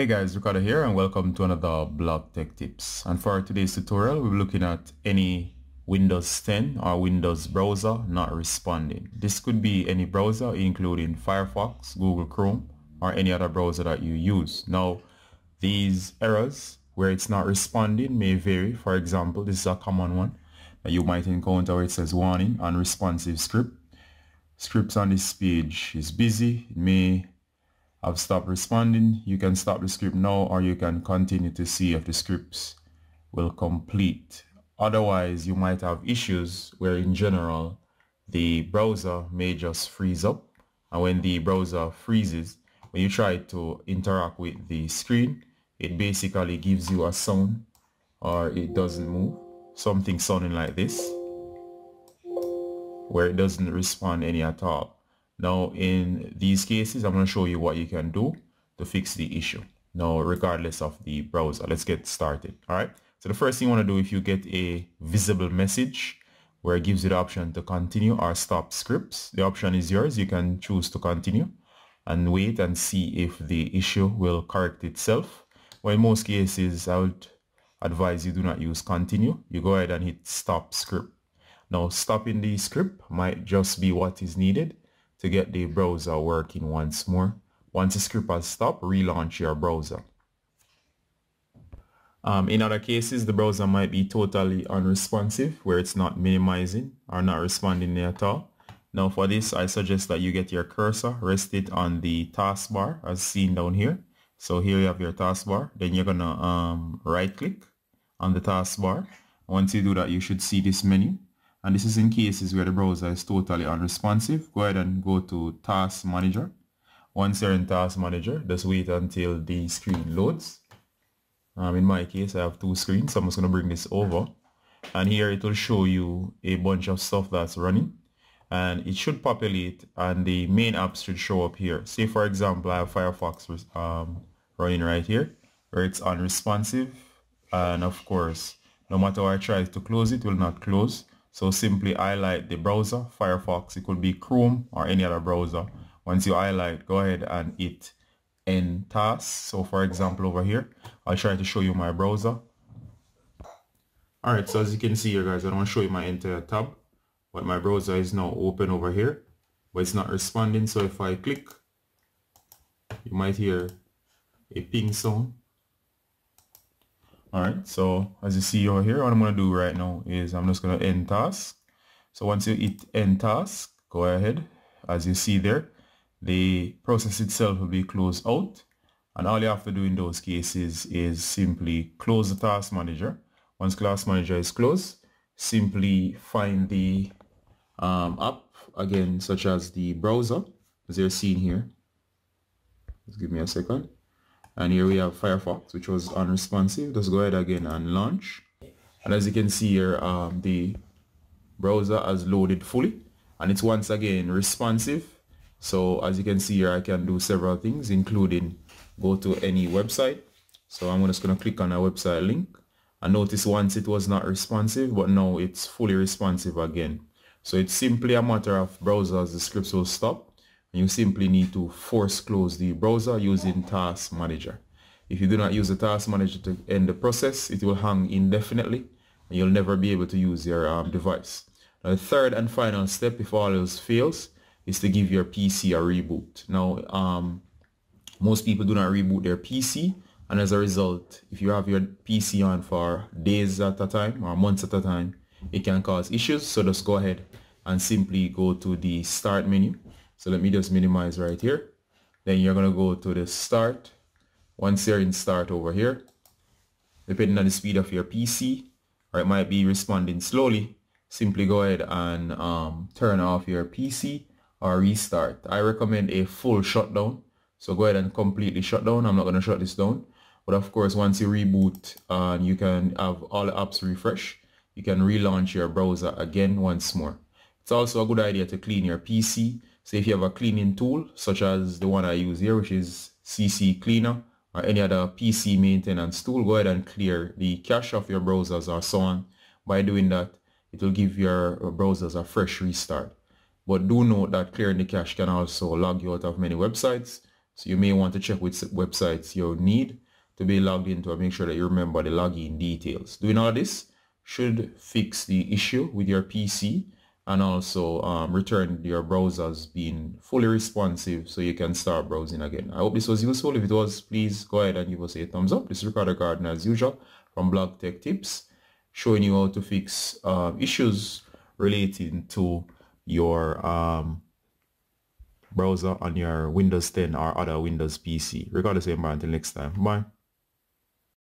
Hey guys, Ricardo here and welcome to another Blog Tech Tips. And for today's tutorial, we're looking at any Windows 10 or Windows browser not responding. This could be any browser including Firefox, Google Chrome, or any other browser that you use. Now, these errors where it's not responding may vary. For example, this is a common one that you might encounter where it says warning unresponsive script. Scripts on this page is busy. It may have stopped responding. You can stop the script now or you can continue to see if the scripts will complete. Otherwise, you might have issues where in general, the browser may just freeze up. And when the browser freezes, when you try to interact with the screen, it basically gives you a sound or it doesn't move. Something sounding like this, where it doesn't respond any at all. Now in these cases, I'm going to show you what you can do to fix the issue. Now, regardless of the browser, let's get started. All right. So the first thing you want to do if you get a visible message where it gives you the option to continue or stop scripts, the option is yours. You can choose to continue and wait and see if the issue will correct itself. Well, in most cases, I would advise you do not use continue. You go ahead and hit stop script. Now, stopping the script might just be what is needed to get the browser working once more. Once the script has stopped, relaunch your browser. Um, in other cases, the browser might be totally unresponsive where it's not minimizing or not responding at all. Now for this, I suggest that you get your cursor, rest it on the taskbar as seen down here. So here you have your taskbar. Then you're going to um, right click on the taskbar. Once you do that, you should see this menu and this is in cases where the browser is totally unresponsive. Go ahead and go to task manager. Once you're in task manager just wait until the screen loads. Um, in my case I have two screens so I'm just going to bring this over. And here it will show you a bunch of stuff that's running. And it should populate and the main apps should show up here. Say for example I have Firefox um, running right here where it's unresponsive. And of course no matter how I try to close it, it will not close so simply highlight the browser, Firefox, it could be Chrome or any other browser. Once you highlight, go ahead and hit end task. So for example over here, I'll try to show you my browser. Alright, so as you can see here guys, I don't want to show you my entire tab, but my browser is now open over here, but it's not responding. So if I click, you might hear a ping sound all right so as you see over here what i'm going to do right now is i'm just going to end task. So once you hit end task go ahead. As you see there the process itself will be closed out. And all you have to do in those cases is simply close the task manager. Once task manager is closed simply find the um, app again such as the browser as you're seeing here. Just give me a second and here we have Firefox which was unresponsive. Let's go ahead again and launch. And as you can see here um, the browser has loaded fully and it's once again responsive. So as you can see here I can do several things including go to any website. So I'm just going to click on a website link. And notice once it was not responsive but now it's fully responsive again. So it's simply a matter of browsers the scripts will stop you simply need to force close the browser using Task Manager. If you do not use the Task Manager to end the process, it will hang indefinitely and you'll never be able to use your um, device. Now, the third and final step, if all else fails, is to give your PC a reboot. Now, um, most people do not reboot their PC and as a result, if you have your PC on for days at a time or months at a time, it can cause issues. So just go ahead and simply go to the start menu so let me just minimize right here. Then you're going to go to the start. Once you're in start over here, depending on the speed of your PC, or it might be responding slowly, simply go ahead and um, turn off your PC or restart. I recommend a full shutdown. So go ahead and completely shut down. I'm not going to shut this down. But of course, once you reboot and you can have all the apps refresh, you can relaunch your browser again once more. It's also a good idea to clean your PC so if you have a cleaning tool, such as the one I use here, which is CCleaner, or any other PC maintenance tool, go ahead and clear the cache of your browsers or so on. By doing that, it will give your browsers a fresh restart. But do note that clearing the cache can also log you out of many websites. So you may want to check which websites you need to be logged into and make sure that you remember the login details. Doing all this should fix the issue with your PC and also um, return your browsers being fully responsive so you can start browsing again. I hope this was useful. If it was, please go ahead and give us a thumbs up. This is Ricardo Gardener as usual from Blog Tech Tips showing you how to fix um, issues relating to your um, browser on your Windows 10 or other Windows PC. Regardless, until next time. Bye.